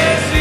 Yes,